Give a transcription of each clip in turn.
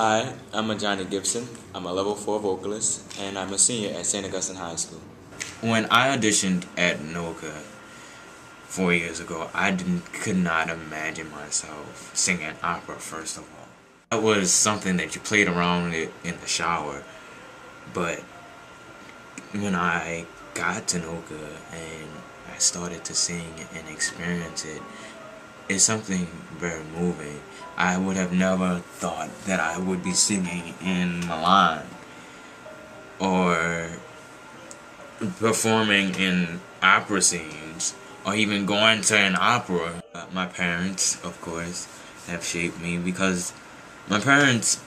Hi, I'm Ajani Gibson. I'm a level 4 vocalist, and I'm a senior at St. Augustine High School. When I auditioned at NOCCA four years ago, I didn't, could not imagine myself singing opera, first of all. That was something that you played around in the shower, but when I got to NOCCA and I started to sing and experience it, it's something very moving. I would have never thought that I would be singing in Milan or performing in opera scenes or even going to an opera. Uh, my parents, of course, have shaped me because my parents,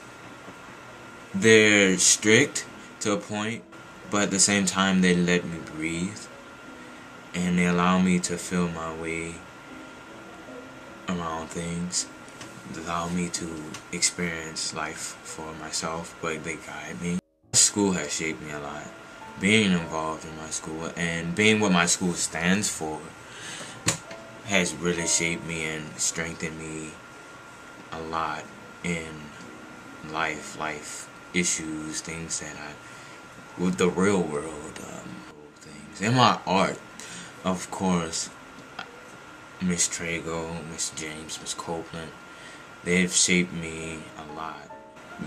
they're strict to a point, but at the same time, they let me breathe and they allow me to feel my way around things allow me to experience life for myself, but they guide me. School has shaped me a lot. Being involved in my school and being what my school stands for has really shaped me and strengthened me a lot in life, life issues, things that I, with the real world um, things. In my art, of course, Miss Trago, Miss James, Miss Copeland, they've shaped me a lot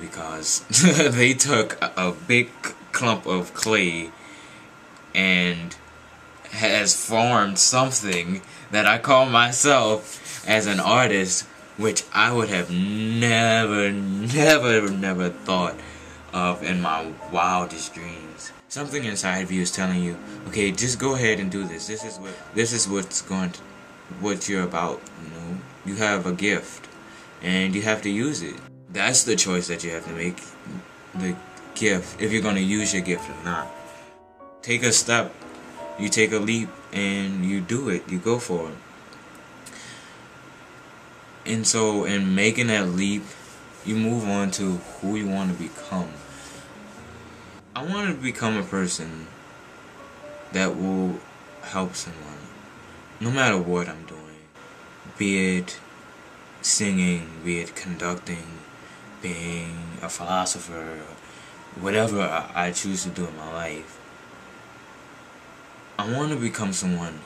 because they took a, big clump of clay and has formed something that I call myself as an artist, which I would have never, never, never thought of in my wildest dreams. Something inside of you is telling you, okay, just go ahead and do this. This is what this is what's going to what you're about, you know. You have a gift and you have to use it. That's the choice that you have to make. The gift, if you're going to use your gift or not. Take a step, you take a leap, and you do it. You go for it. And so, in making that leap, you move on to who you want to become. I want to become a person that will help someone no matter what I'm doing, be it singing, be it conducting, being a philosopher, whatever I choose to do in my life, I want to become someone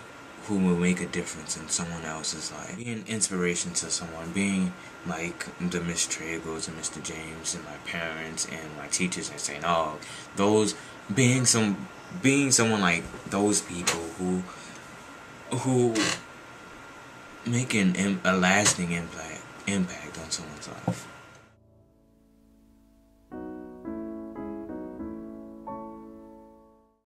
who will make a difference in someone else's life. Being an inspiration to someone, being like the Miss Tragos and Mr. James and my parents and my teachers and saying, oh, those being some being someone like those people who who make an, a lasting impact impact on someone's life.